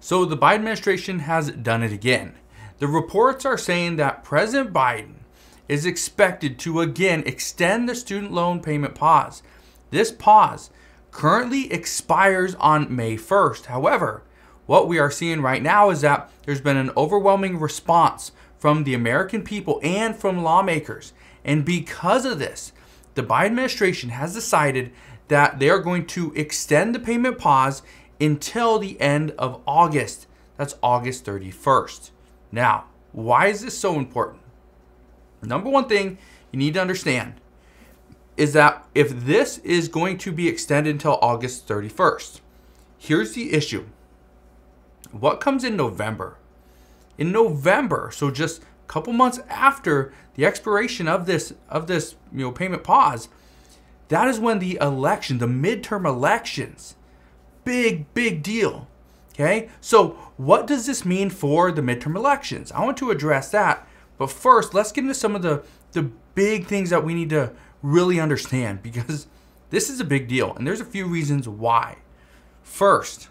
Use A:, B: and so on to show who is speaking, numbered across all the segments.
A: So the Biden administration has done it again. The reports are saying that President Biden is expected to again extend the student loan payment pause. This pause currently expires on May 1st. However, what we are seeing right now is that there's been an overwhelming response from the American people and from lawmakers. And because of this, the Biden administration has decided that they are going to extend the payment pause until the end of August. That's August 31st. Now, why is this so important? Number one thing you need to understand is that if this is going to be extended until August 31st, here's the issue. What comes in November? In November, so just a couple months after the expiration of this of this you know payment pause, that is when the election, the midterm elections, big big deal. Okay? So, what does this mean for the midterm elections? I want to address that, but first, let's get into some of the the big things that we need to really understand because this is a big deal and there's a few reasons why. First,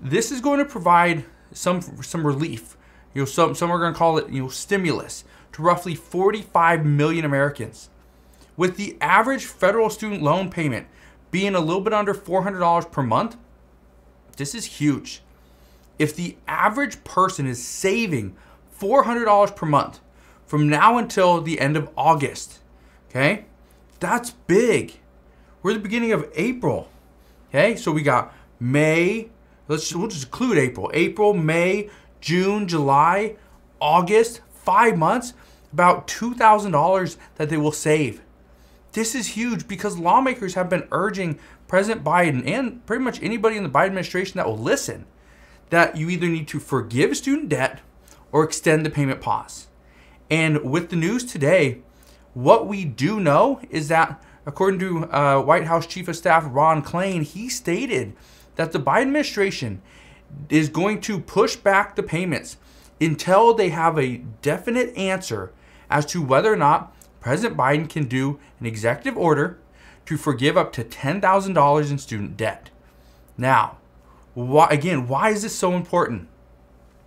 A: this is going to provide some some relief. You know, some some are going to call it you know stimulus to roughly 45 million Americans. With the average federal student loan payment being a little bit under $400 per month, this is huge. If the average person is saving $400 per month from now until the end of August, Okay? That's big. We're the beginning of April. Okay? So we got May, let's we'll just include April. April, May, June, July, August, 5 months, about $2,000 that they will save. This is huge because lawmakers have been urging President Biden and pretty much anybody in the Biden administration that will listen that you either need to forgive student debt or extend the payment pause. And with the news today, what we do know is that, according to uh, White House Chief of Staff Ron Klain, he stated that the Biden administration is going to push back the payments until they have a definite answer as to whether or not President Biden can do an executive order to forgive up to $10,000 in student debt. Now, why, again, why is this so important?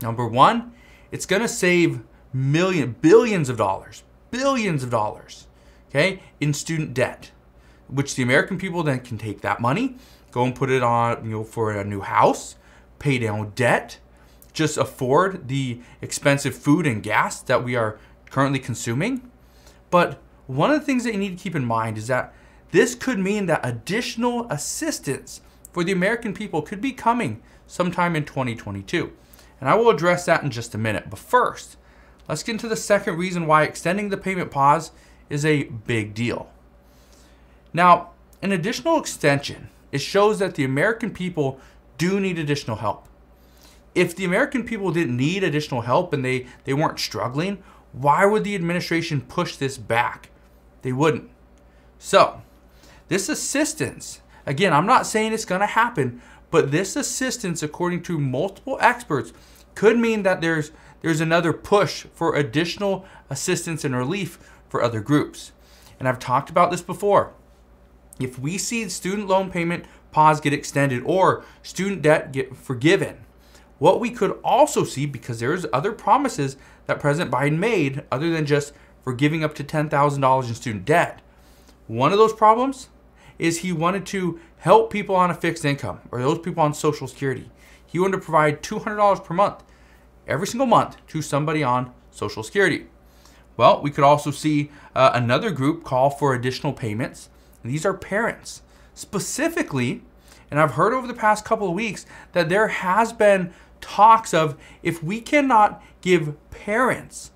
A: Number one, it's going to save million, billions of dollars, billions of dollars, okay, in student debt, which the American people then can take that money, go and put it on, you know, for a new house, pay down debt, just afford the expensive food and gas that we are currently consuming. But one of the things that you need to keep in mind is that this could mean that additional assistance for the American people could be coming sometime in 2022. And I will address that in just a minute. But first, Let's get into the second reason why extending the payment pause is a big deal. Now, an additional extension, it shows that the American people do need additional help. If the American people didn't need additional help and they, they weren't struggling, why would the administration push this back? They wouldn't. So, this assistance, again, I'm not saying it's going to happen, but this assistance, according to multiple experts, could mean that there's there's another push for additional assistance and relief for other groups. And I've talked about this before. If we see student loan payment pause get extended or student debt get forgiven, what we could also see, because there's other promises that President Biden made other than just forgiving up to $10,000 in student debt. One of those problems is he wanted to help people on a fixed income or those people on Social Security. He wanted to provide $200 per month every single month to somebody on Social Security. Well, we could also see uh, another group call for additional payments. These are parents. Specifically, and I've heard over the past couple of weeks that there has been talks of if we cannot give parents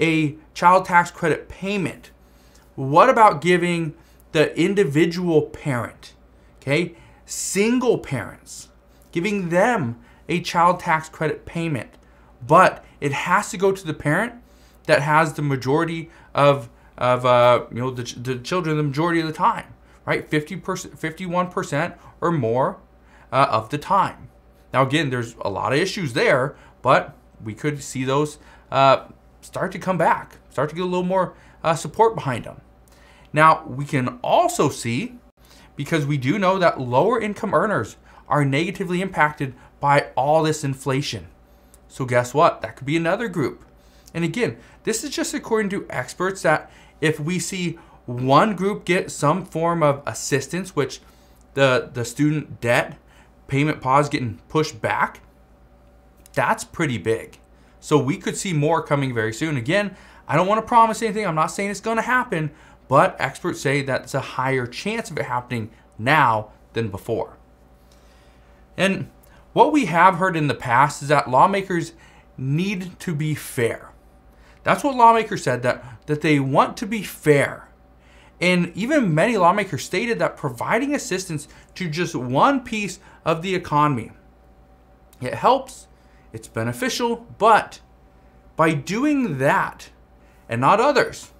A: a child tax credit payment, what about giving the individual parent, okay, single parents, giving them a child tax credit payment? but it has to go to the parent that has the majority of of uh, you know the, the children the majority of the time, right? 50 percent, 51 percent or more uh, of the time. Now again, there's a lot of issues there, but we could see those uh, start to come back, start to get a little more uh, support behind them. Now we can also see because we do know that lower income earners are negatively impacted by all this inflation. So, guess what? That could be another group. And again, this is just according to experts that if we see one group get some form of assistance, which the, the student debt payment pause getting pushed back, that's pretty big. So we could see more coming very soon. Again, I don't want to promise anything. I'm not saying it's going to happen, but experts say that's a higher chance of it happening now than before. And what we have heard in the past is that lawmakers need to be fair. That's what lawmakers said that that they want to be fair. And even many lawmakers stated that providing assistance to just one piece of the economy it helps, it's beneficial, but by doing that and not others,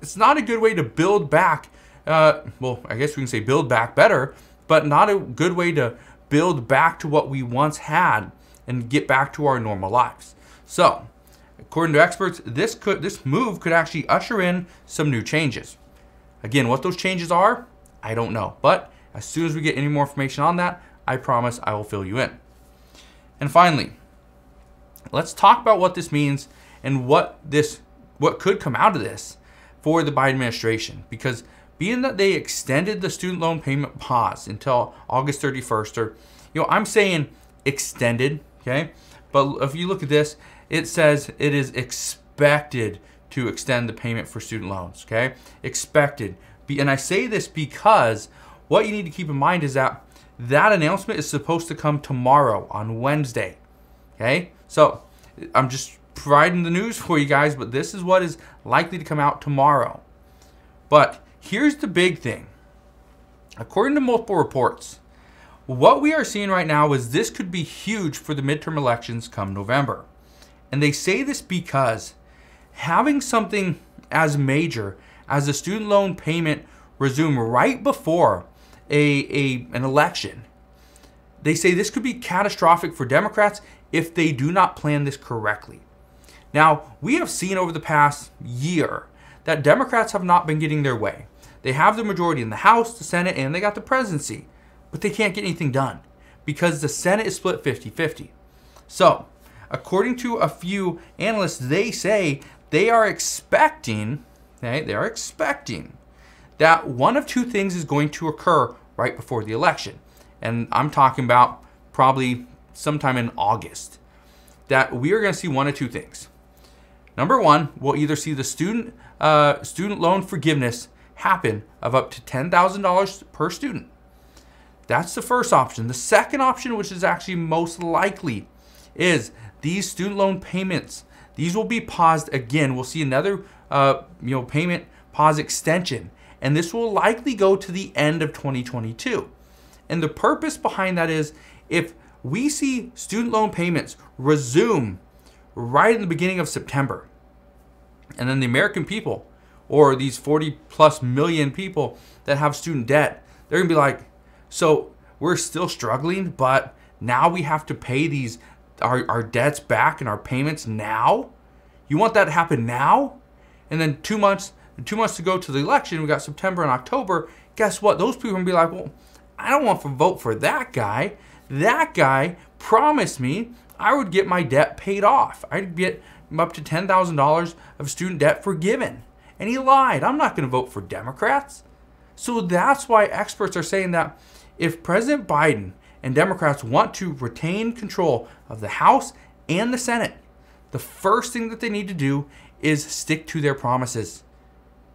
A: it's not a good way to build back. Uh, well, I guess we can say build back better, but not a good way to build back to what we once had and get back to our normal lives. So, according to experts, this could this move could actually usher in some new changes. Again, what those changes are, I don't know. But as soon as we get any more information on that, I promise I will fill you in. And finally, let's talk about what this means and what this what could come out of this for the Biden administration because being that they extended the student loan payment pause until August 31st or you know I'm saying extended okay but if you look at this it says it is expected to extend the payment for student loans okay expected and I say this because what you need to keep in mind is that that announcement is supposed to come tomorrow on Wednesday. Okay? So I'm just providing the news for you guys, but this is what is likely to come out tomorrow. But here's the big thing. According to multiple reports, what we are seeing right now is this could be huge for the midterm elections come November. And they say this because having something as major as a student loan payment resume right before a, a an election. They say this could be catastrophic for Democrats if they do not plan this correctly. Now, we have seen over the past year that Democrats have not been getting their way. They have the majority in the House, the Senate, and they got the presidency, but they can't get anything done because the Senate is split 50 50. So, according to a few analysts, they say they are expecting, okay, they are expecting that one of two things is going to occur right before the election. And I'm talking about probably sometime in August. That we are going to see one of two things. Number one, we'll either see the student uh, student loan forgiveness happen of up to $10,000 per student. That's the first option. The second option, which is actually most likely, is these student loan payments. These will be paused again. We'll see another uh, you know payment pause extension, and this will likely go to the end of 2022. And the purpose behind that is if we see student loan payments resume right in the beginning of September, and then the American people, or these 40 plus million people that have student debt, they're gonna be like, so we're still struggling, but now we have to pay these our, our debts back and our payments now? You want that to happen now? And then two months two months to go to the election, we got September and October. Guess what? Those people will be like, well, I don't want to vote for that guy. That guy promised me I would get my debt paid off. I'd get up to $10,000 of student debt forgiven. And he lied. I'm not going to vote for Democrats. So that's why experts are saying that if President Biden and Democrats want to retain control of the House and the Senate, the first thing that they need to do is stick to their promises.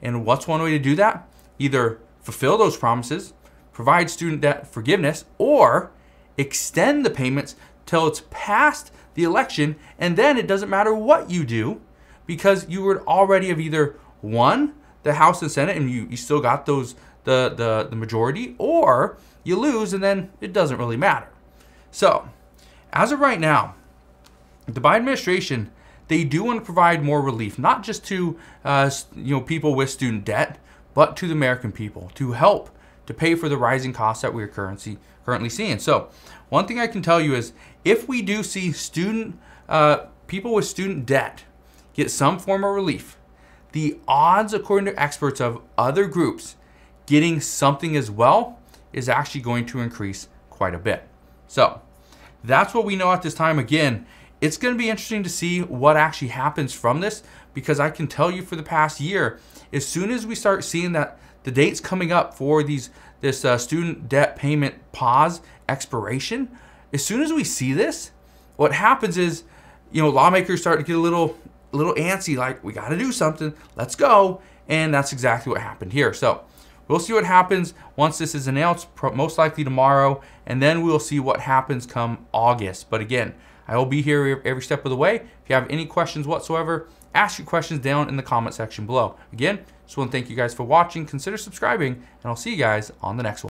A: And what's one way to do that? Either fulfill those promises, provide student debt forgiveness, or extend the payments till it's past the election, and then it doesn't matter what you do because you would already have either won the House and Senate and you, you still got those the, the, the majority, or you lose and then it doesn't really matter. So, as of right now, the Biden administration they do want to provide more relief, not just to uh, you know people with student debt, but to the American people to help to pay for the rising costs that we're currently currently seeing. So, one thing I can tell you is if we do see student uh, people with student debt get some form of relief, the odds, according to experts of other groups, getting something as well is actually going to increase quite a bit. So that's what we know at this time. Again, it's going to be interesting to see what actually happens from this because I can tell you for the past year, as soon as we start seeing that the dates coming up for these this uh, student debt payment pause expiration, as soon as we see this, what happens is, you know, lawmakers start to get a little little antsy, like we got to do something, let's go, and that's exactly what happened here. So we'll see what happens once this is announced, most likely tomorrow, and then we'll see what happens come August. But again, I will be here every step of the way. If you have any questions whatsoever, ask your questions down in the comment section below. Again, just want to thank you guys for watching. Consider subscribing, and I'll see you guys on the next one.